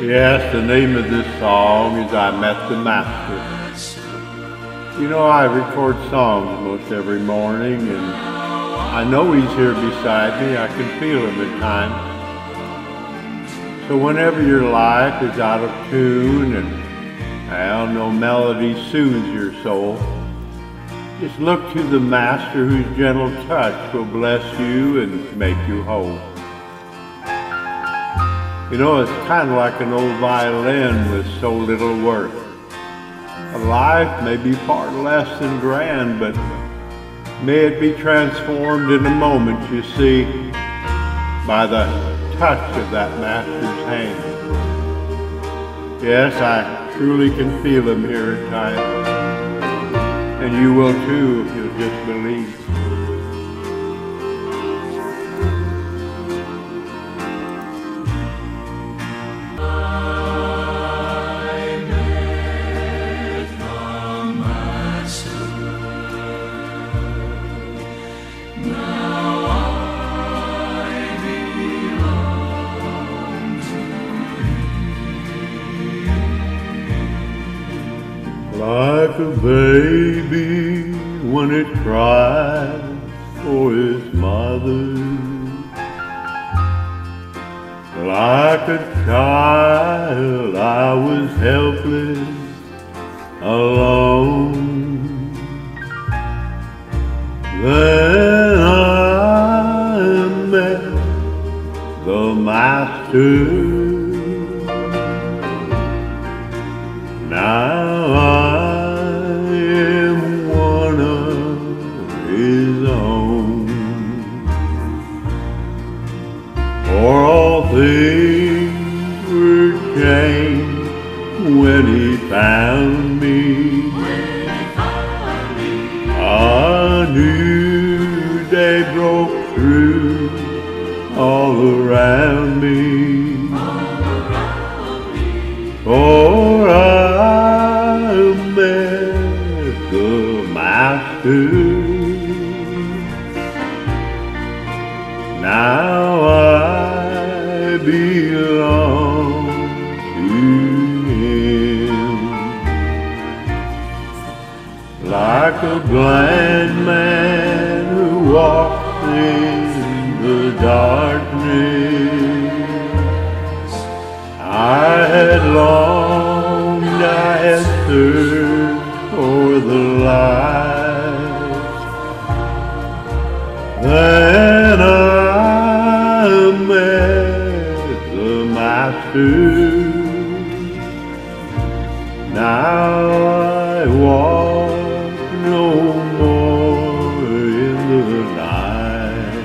Yes, the name of this song is I Met the Master. You know, I record songs most every morning, and I know he's here beside me. I can feel him at times. So whenever your life is out of tune and well, no melody soothes your soul, just look to the Master whose gentle touch will bless you and make you whole. You know, it's kind of like an old violin with so little worth. A life may be far less than grand, but may it be transformed in a moment, you see, by the touch of that master's hand. Yes, I truly can feel him here at times. And you will too if you'll just believe. Like a baby when it cries for its mother. Like a child I was helpless, alone. Then I met the Master. Now For all things were changed when he found me. A new day broke through all around me. For I met the Master. Now belong to Him. Like a blind man who walks in the darkness. I had longed, I had searched for the light. Then Now I walk no more in the night.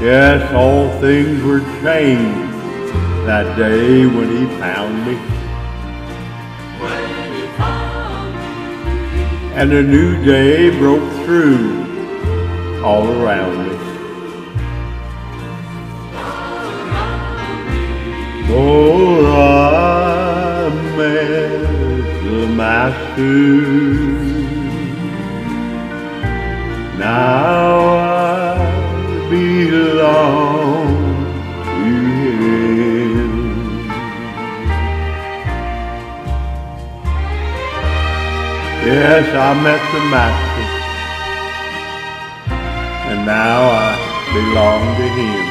Yes, all things were changed that day when he found me. And a new day broke through all around me. The Now I belong to Him. Yes, I met the Master, and now I belong to Him.